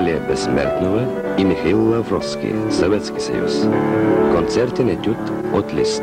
Талия Безсмертнова е и Михаил Лавровски, Съветски съюз. Концертен етюд от лист.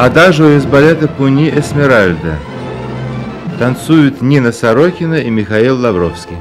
Адажу из балета «Пуни Эсмеральда». Танцуют Нина Сорокина и Михаил Лавровский.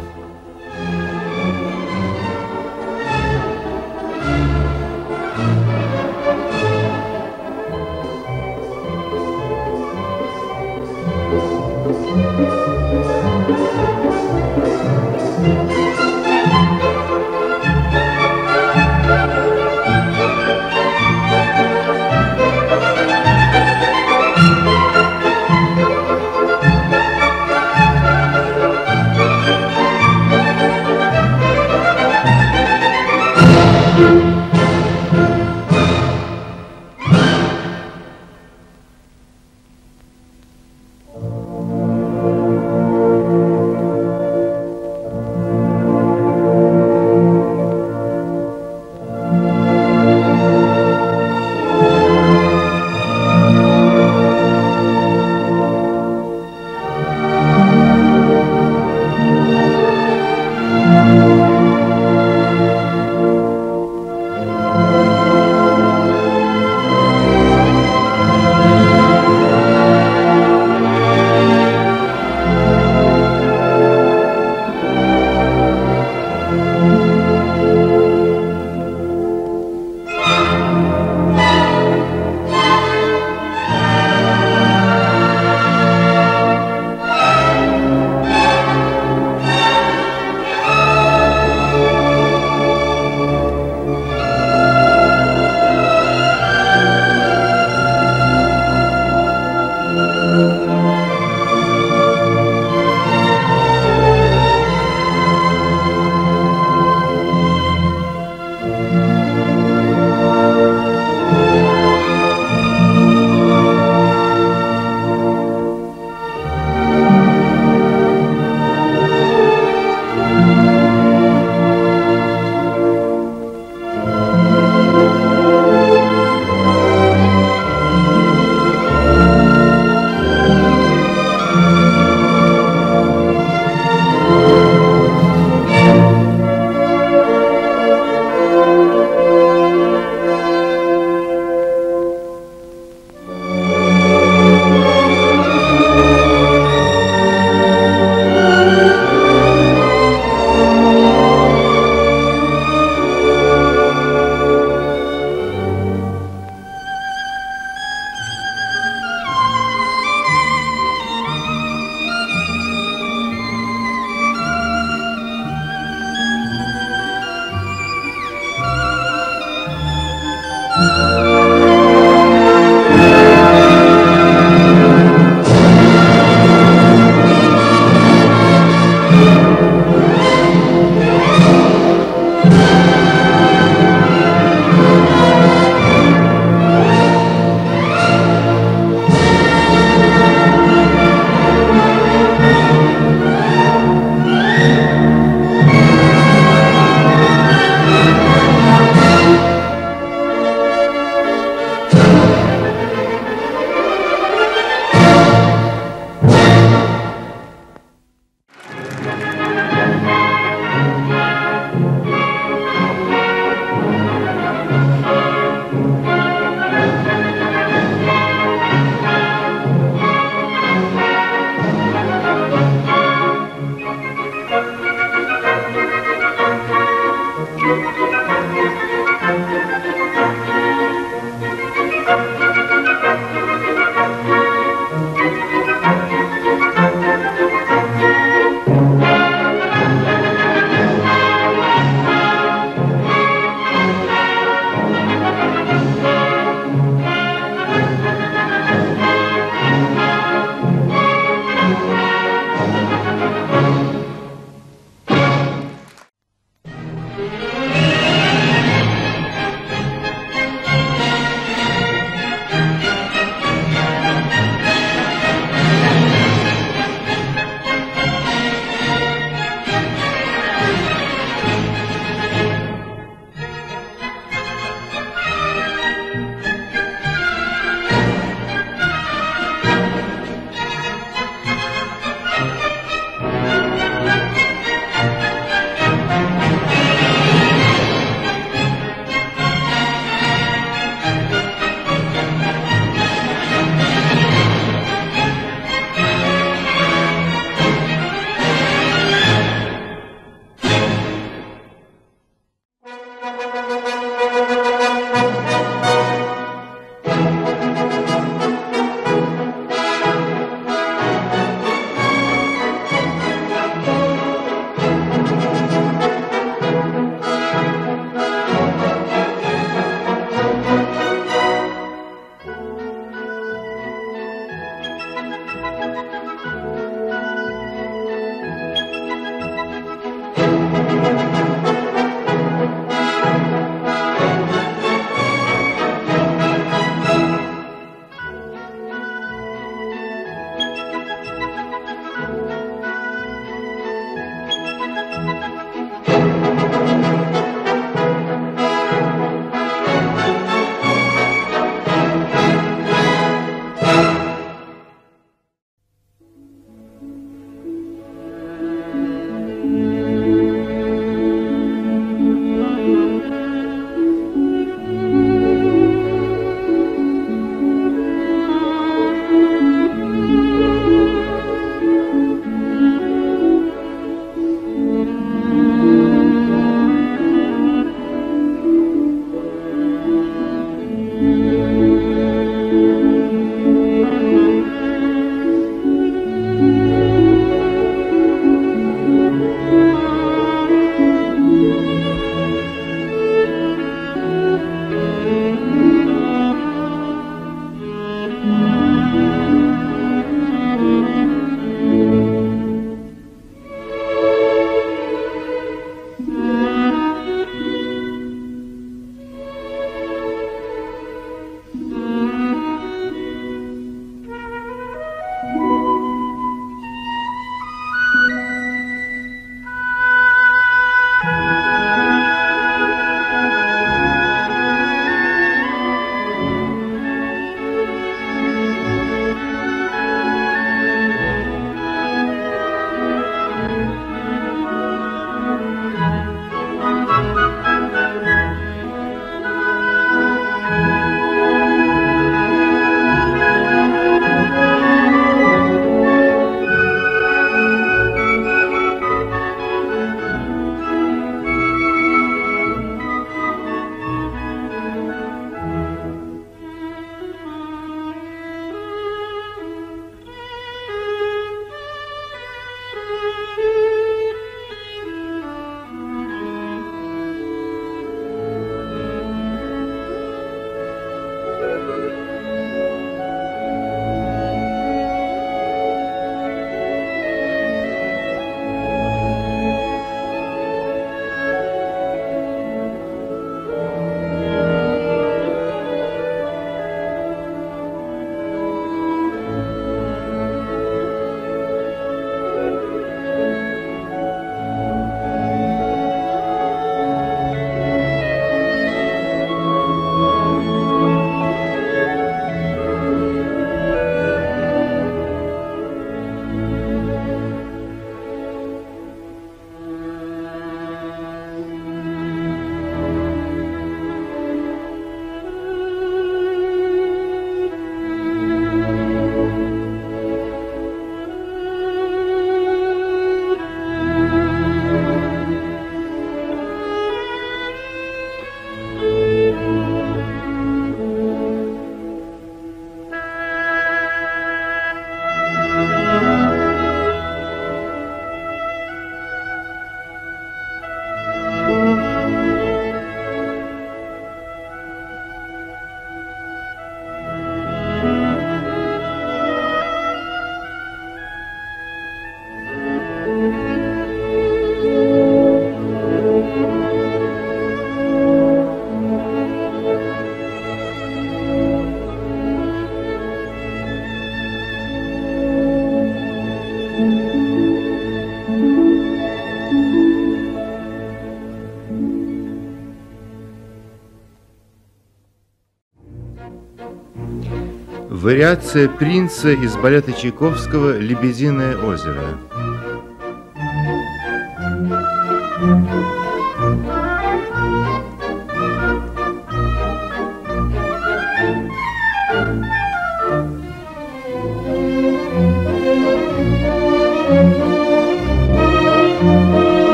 Вариация принца из балета Чайковского «Лебединое озеро».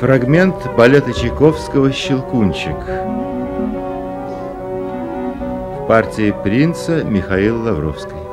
Фрагмент балета Чайковского «Щелкунчик». В партии принца Михаил Лавровский.